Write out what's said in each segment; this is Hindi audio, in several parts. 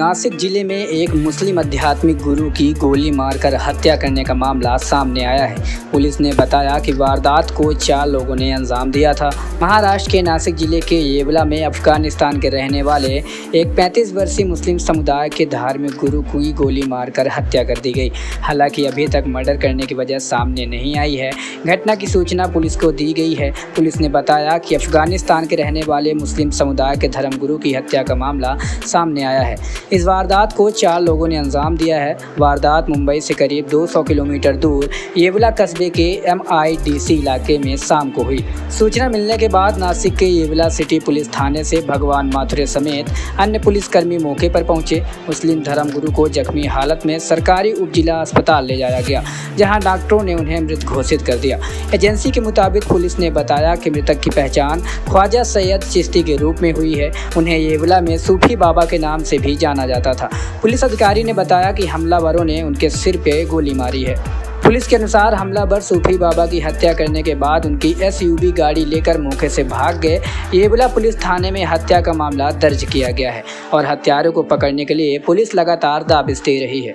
नासिक ज़िले में एक मुस्लिम आध्यात्मिक गुरु की गोली मारकर हत्या करने का मामला सामने आया है। पुलिस ने बताया कि वारदात को चार लोगों ने अंजाम दिया था। महाराष्ट्र के नासिक ज़िले के येवला में अफ़गानिस्तान के रहने वाले एक 35 वर्षीय मुस्लिम समुदाय के धार्मिक गुरु की गोली मारकर हत्या कर दी गई। हालाँकि अभी तक मर्डर करने की वजह सामने नहीं आई है। घटना की सूचना पुलिस को दी गई है। पुलिस ने बताया कि अफ़गानिस्तान के रहने वाले मुस्लिम समुदाय के धर्मगुरु की हत्या का मामला सामने आया है। इस वारदात को चार लोगों ने अंजाम दिया है। वारदात मुंबई से करीब 200 किलोमीटर दूर येवला कस्बे के एमआईडीसी इलाके में शाम को हुई। सूचना मिलने के बाद नासिक के येवला सिटी पुलिस थाने से भगवान माथुरे समेत अन्य पुलिसकर्मी मौके पर पहुँचे। मुस्लिम धर्मगुरु को जख्मी हालत में सरकारी उप अस्पताल ले जाया गया, जहाँ डॉक्टरों ने उन्हें मृत घोषित कर दिया। एजेंसी के मुताबिक पुलिस ने बताया कि मृतक की पहचान ख्वाजा सैयद चिश्ती के रूप में हुई है। उन्हें येवला में सूफी बाबा के नाम से भी जाना जाता था। पुलिस अधिकारी ने बताया कि हमलावरों ने उनके सिर पे गोली मारी है। पुलिस के अनुसार हमलावर सूफी बाबा की हत्या करने के बाद उनकी एसयूवी गाड़ी लेकर मौके से भाग गए। येबला पुलिस थाने में हत्या का मामला दर्ज किया गया है और हत्यारों को पकड़ने के लिए पुलिस लगातार दाबिश दे रही है।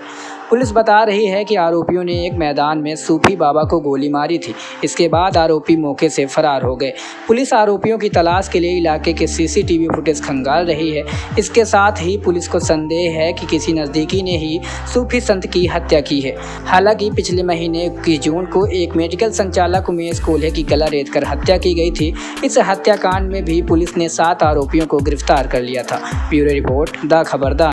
पुलिस बता रही है कि आरोपियों ने एक मैदान में सूफी बाबा को गोली मारी थी। इसके बाद आरोपी मौके से फरार हो गए। पुलिस आरोपियों की तलाश के लिए इलाके के सीसीटीवी फुटेज खंगाल रही है। इसके साथ ही पुलिस को संदेह है कि किसी नज़दीकी ने ही सूफी संत की हत्या की है। हालाँकि पिछले महीने की जून को एक मेडिकल संचालक उमेश कोल्हे की गला रेत कर हत्या की गई थी। इस हत्याकांड में भी पुलिस ने सात आरोपियों को गिरफ़्तार कर लिया था। ब्यूरो रिपोर्ट, द खबरदार।